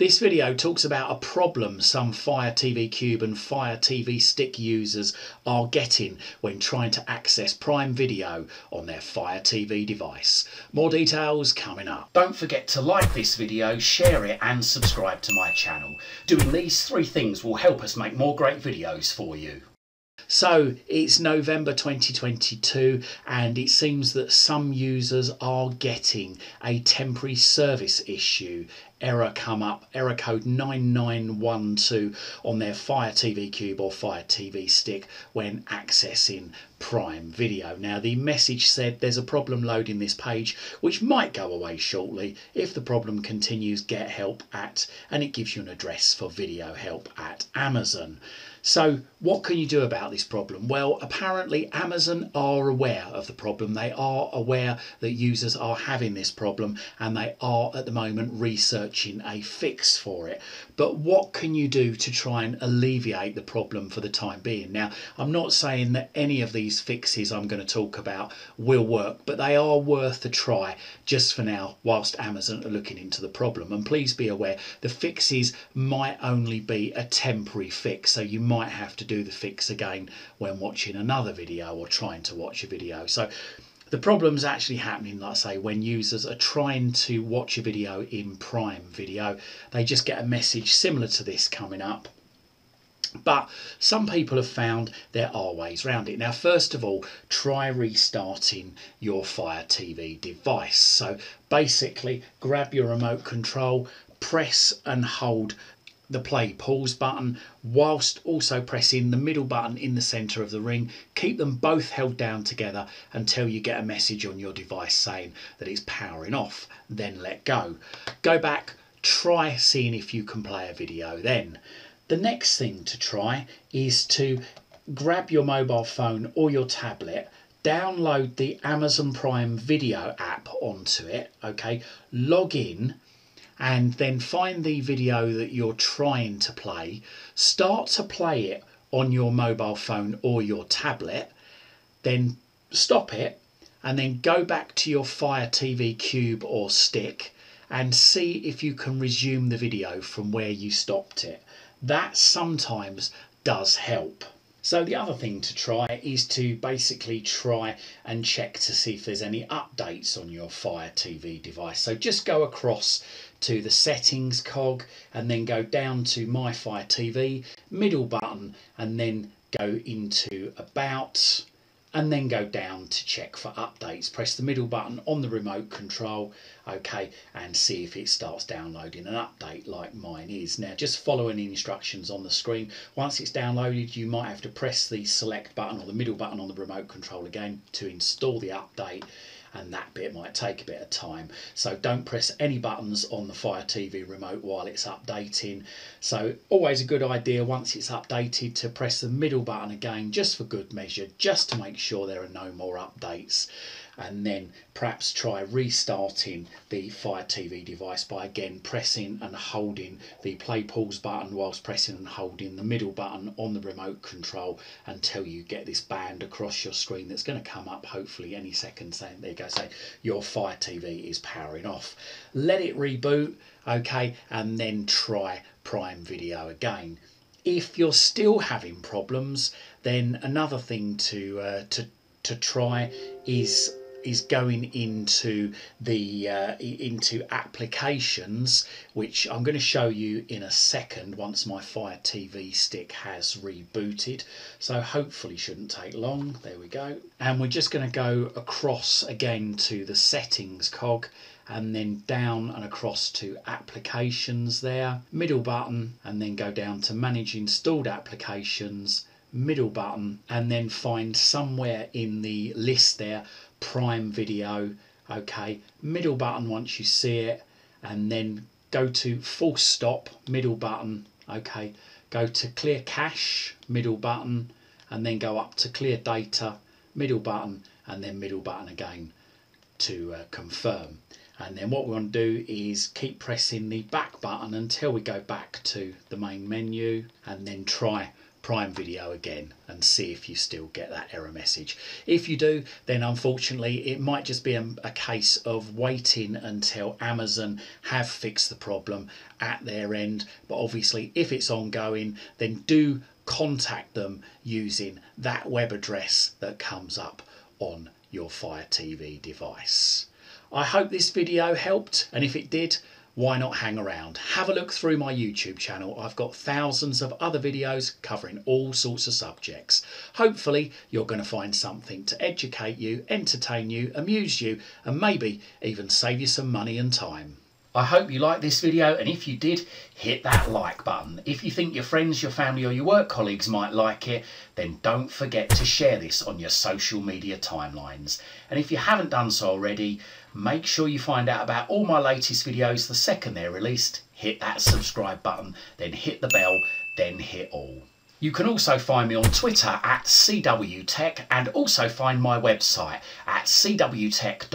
This video talks about a problem some Fire TV Cube and Fire TV Stick users are getting when trying to access Prime Video on their Fire TV device. More details coming up. Don't forget to like this video, share it and subscribe to my channel. Doing these three things will help us make more great videos for you. So it's November 2022 and it seems that some users are getting a temporary service issue error come up, error code 9912 on their Fire TV Cube or Fire TV Stick when accessing Prime Video. Now the message said there's a problem loading this page which might go away shortly. If the problem continues get help at and it gives you an address for video help at Amazon. So what can you do about this problem? Well, apparently Amazon are aware of the problem. They are aware that users are having this problem and they are at the moment researching a fix for it. But what can you do to try and alleviate the problem for the time being? Now, I'm not saying that any of these fixes I'm going to talk about will work, but they are worth a try just for now whilst Amazon are looking into the problem. And please be aware the fixes might only be a temporary fix. So you might have to do the fix again when watching another video or trying to watch a video. So the problem's actually happening, like I say, when users are trying to watch a video in Prime Video. They just get a message similar to this coming up. But some people have found there are ways around it. Now, first of all, try restarting your Fire TV device. So basically, grab your remote control, press and hold the play pause button whilst also pressing the middle button in the center of the ring. Keep them both held down together until you get a message on your device saying that it's powering off. Then let go. Go back, try seeing if you can play a video then. The next thing to try is to grab your mobile phone or your tablet download the Amazon Prime video app onto it, okay, log in and then find the video that you're trying to play, start to play it on your mobile phone or your tablet, then stop it and then go back to your Fire TV Cube or stick and see if you can resume the video from where you stopped it. That sometimes does help. So the other thing to try is to basically try and check to see if there's any updates on your Fire TV device. So just go across to the settings cog and then go down to My Fire TV, middle button and then go into about and then go down to check for updates. Press the middle button on the remote control, okay, and see if it starts downloading an update like mine is. Now, just following the instructions on the screen. Once it's downloaded, you might have to press the select button or the middle button on the remote control again to install the update and that bit might take a bit of time. So don't press any buttons on the Fire TV remote while it's updating. So always a good idea once it's updated to press the middle button again just for good measure, just to make sure there are no more updates and then perhaps try restarting the Fire TV device by again pressing and holding the play pause button whilst pressing and holding the middle button on the remote control until you get this band across your screen that's going to come up hopefully any second saying there you go say your Fire TV is powering off. Let it reboot okay and then try Prime Video again if you're still having problems, then another thing to uh, to to try is is going into the uh, into applications which I'm going to show you in a second once my Fire TV stick has rebooted. So hopefully shouldn't take long. There we go. And we're just going to go across again to the settings cog and then down and across to applications there. Middle button and then go down to manage installed applications. Middle button and then find somewhere in the list there prime video okay? Middle button once you see it and then go to full stop middle button okay? Go to clear cache middle button and then go up to clear data middle button and then middle button again to uh, confirm. And then what we want to do is keep pressing the back button until we go back to the main menu and then try Prime Video again and see if you still get that error message. If you do, then unfortunately it might just be a, a, case of waiting until Amazon have fixed the problem at their end. But obviously, if it's ongoing, then do contact them using that web address that comes up on your Fire TV device. I hope this video helped and if it did why not hang around? Have a look through my YouTube channel. I've got thousands of other videos covering all sorts of subjects. Hopefully you're going to find something to educate you, entertain you, amuse you and maybe even save you some money and time. I hope you liked this video and if you did, hit that like button. If you think your friends, your family or your work colleagues might like it, then don't forget to share this on your social media timelines. And if you haven't done so already, Make sure you find out about all my latest videos the second they're released. Hit that subscribe button, then hit the bell, then hit all. You can also find me on Twitter at CWTek and also find my website at cwtek.co.uk.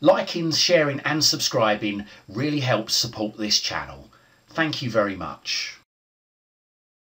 Liking, sharing and subscribing really helps support this channel. Thank you very much.